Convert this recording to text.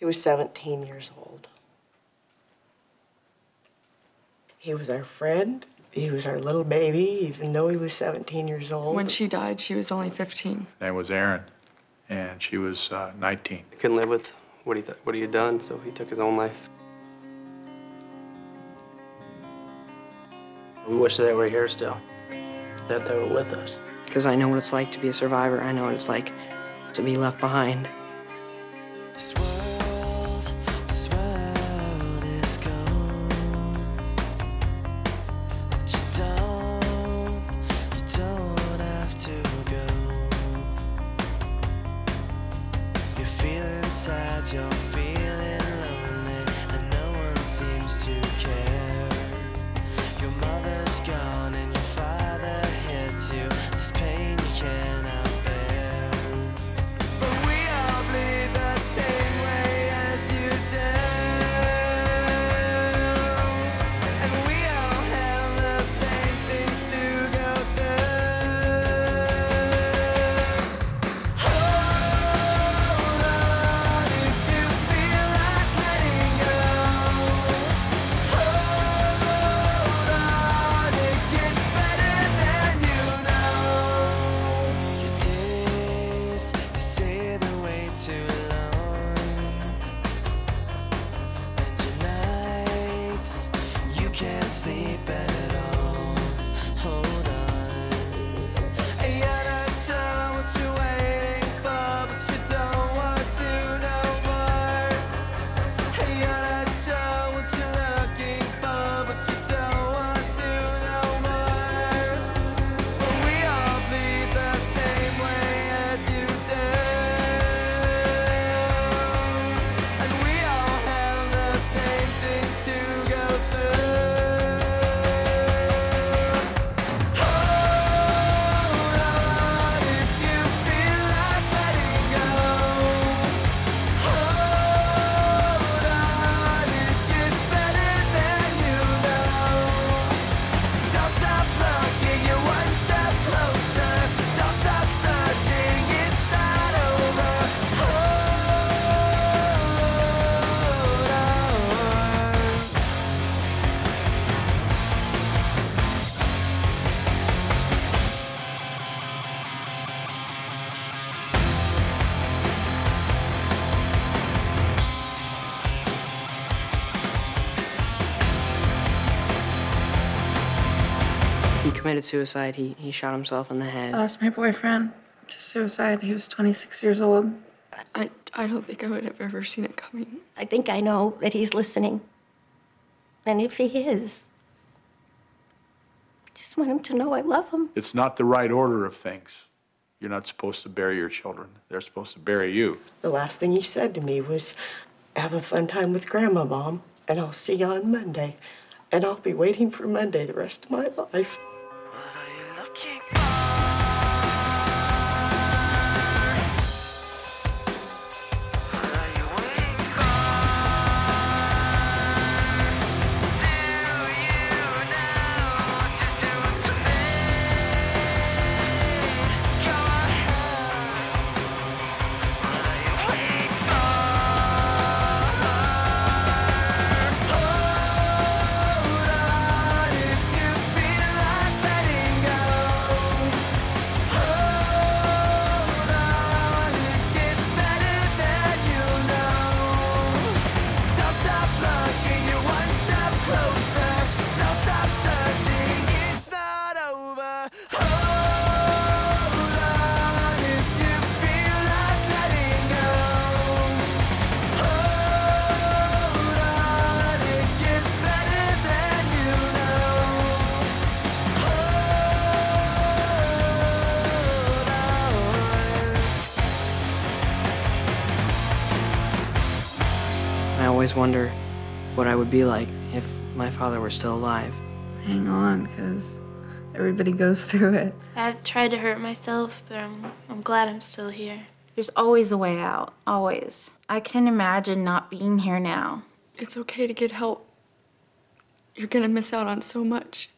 He was 17 years old. He was our friend. He was our little baby, even though he was 17 years old. When she died, she was only 15. name was Aaron, and she was uh, 19. He couldn't live with what he, th- what he had done, so he took his own life. We wish they were here still, that they were with us. Because I know what it's like to be a survivor. I know what it's like to be left behind. Sleep committed suicide. He, he shot himself in the head. I lost my boyfriend to suicide. He was 26 years old. I, I don't think I would have ever seen it coming. I think I know that he's listening. And if he is, I just want him to know I love him. It's not the right order of things. You're not supposed to bury your children. They're supposed to bury you. The last thing he said to me was, Have a fun time with Grandma, Mom, and I'll see you on Monday. And I'll be waiting for Monday the rest of my life. Looking always wonder what I would be like if my father were still alive. Hang on, because everybody goes through it. I've tried to hurt myself, but I'm, I'm glad I'm still here. There's always a way out, always. I can imagine not being here now. It's okay to get help. You're gonna miss out on so much.